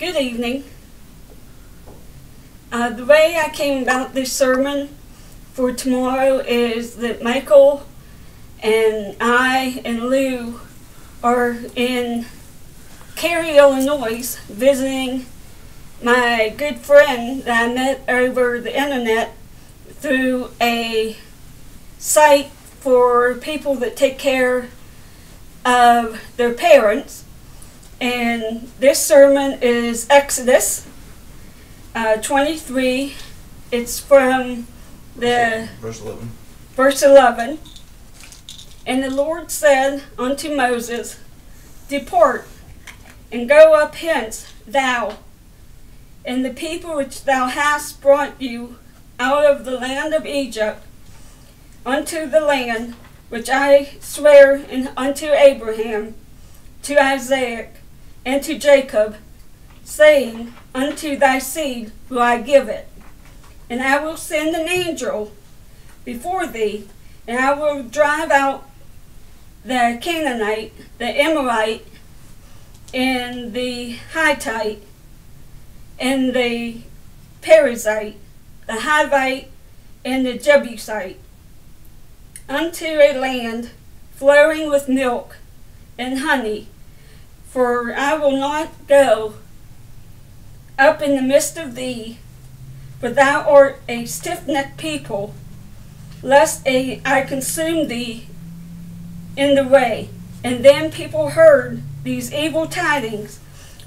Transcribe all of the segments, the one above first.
Good evening. Uh, the way I came about this sermon for tomorrow is that Michael and I and Lou are in Cary, Illinois, visiting my good friend that I met over the internet through a site for people that take care of their parents. And this sermon is Exodus uh, 23. It's from the Verse 11. verse 11. And the Lord said unto Moses, Depart and go up hence, thou and the people which thou hast brought you out of the land of Egypt unto the land which I swear unto Abraham, to Isaac, and to Jacob, saying, Unto thy seed will I give it. And I will send an angel before thee, and I will drive out the Canaanite, the Amorite, and the Hittite, and the Perizzite, the Hivite, and the Jebusite, unto a land flowing with milk and honey. For I will not go up in the midst of thee, for thou art a stiff necked people, lest a, I consume thee in the way. And then people heard these evil tidings.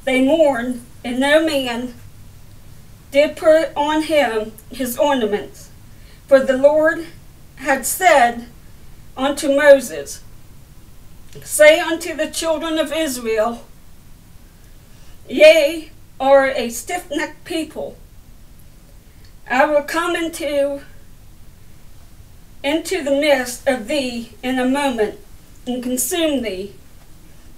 They mourned, and no man did put on him his ornaments. For the Lord had said unto Moses, Say unto the children of Israel, Ye are a stiff necked people. I will come into into the midst of thee in a moment and consume thee,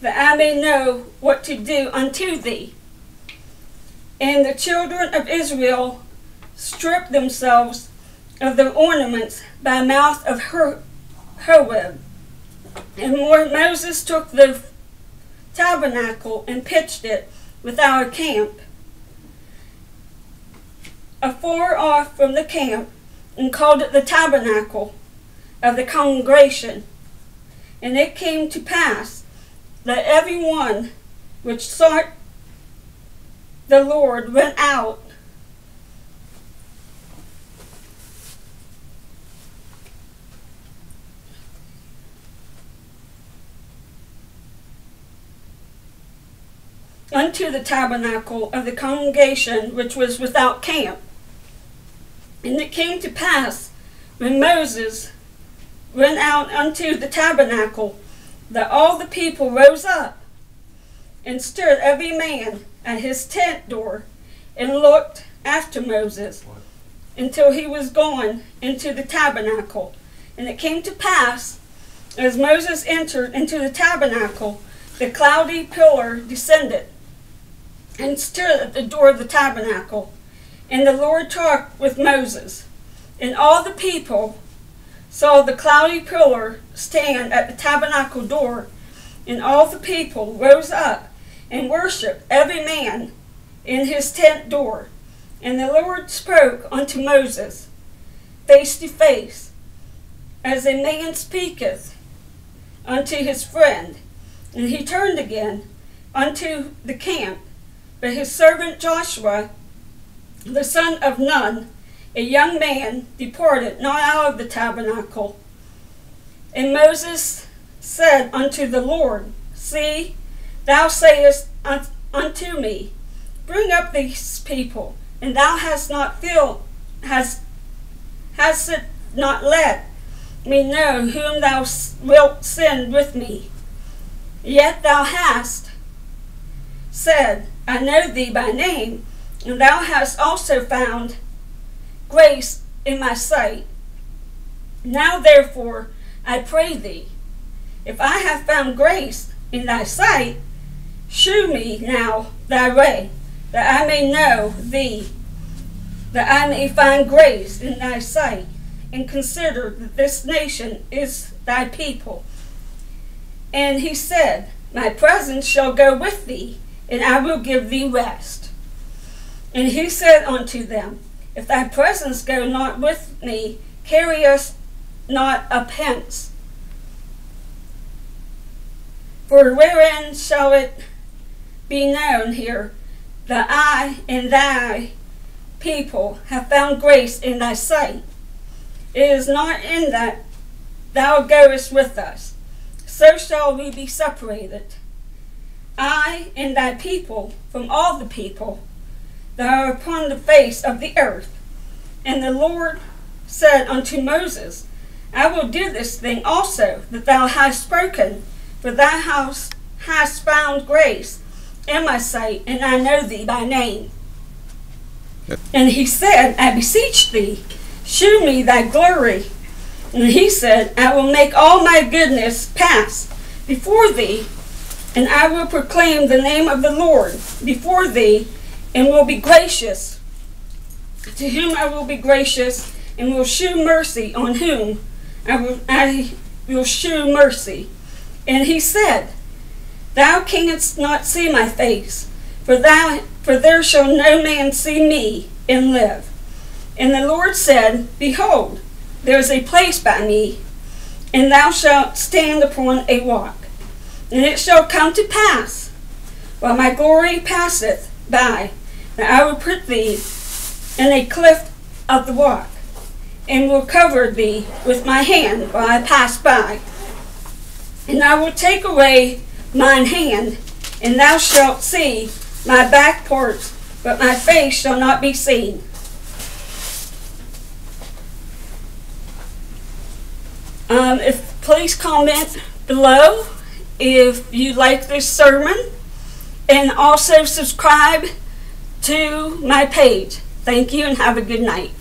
that I may know what to do unto thee. And the children of Israel stripped themselves of their ornaments by mouth of her Horeb. And when Moses took the tabernacle and pitched it with our camp, afar off from the camp, and called it the tabernacle of the congregation. And it came to pass that every one which sought the Lord went out unto the tabernacle of the congregation which was without camp. And it came to pass when Moses went out unto the tabernacle that all the people rose up and stood every man at his tent door and looked after Moses until he was gone into the tabernacle. And it came to pass, as Moses entered into the tabernacle, the cloudy pillar descended and stood at the door of the tabernacle. And the Lord talked with Moses. And all the people saw the cloudy pillar stand at the tabernacle door. And all the people rose up and worshipped every man in his tent door. And the Lord spoke unto Moses face to face, as a man speaketh unto his friend. And he turned again unto the camp. But his servant Joshua, the son of Nun, a young man, departed not out of the tabernacle. And Moses said unto the Lord, See, thou sayest unto me, Bring up these people, and thou hast not filled, hast, hast it not let me know whom thou wilt send with me. Yet thou hast said, I know thee by name, and thou hast also found grace in my sight. Now therefore, I pray thee, if I have found grace in thy sight, shew me now thy way, that I may know thee, that I may find grace in thy sight, and consider that this nation is thy people. And he said, My presence shall go with thee, and I will give thee rest. And he said unto them, If thy presence go not with me, carry us not a pence. For wherein shall it be known here that I and thy people have found grace in thy sight? It is not in that thou goest with us, so shall we be separated. I and thy people from all the people that are upon the face of the earth. And the Lord said unto Moses, I will do this thing also that thou hast spoken, for thou hast, hast found grace in my sight, and I know thee by name. And he said, I beseech thee, shew me thy glory. And he said, I will make all my goodness pass before thee, and I will proclaim the name of the Lord before thee, and will be gracious. To whom I will be gracious, and will shew mercy on whom I will, I will shew mercy. And he said, Thou canst not see my face, for thou for there shall no man see me and live. And the Lord said, Behold, there is a place by me, and thou shalt stand upon a rock. And it shall come to pass, while my glory passeth by, that I will put thee in a cleft of the rock, and will cover thee with my hand while I pass by. And I will take away mine hand, and thou shalt see my back parts, but my face shall not be seen. Um, if please comment below if you like this sermon, and also subscribe to my page. Thank you and have a good night.